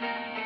Bye.